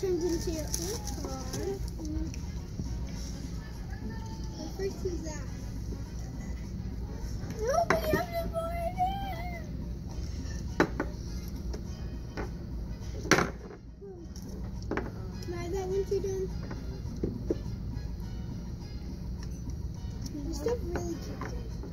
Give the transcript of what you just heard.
turns into your own car. The first is that. That you're done, stuff really cute.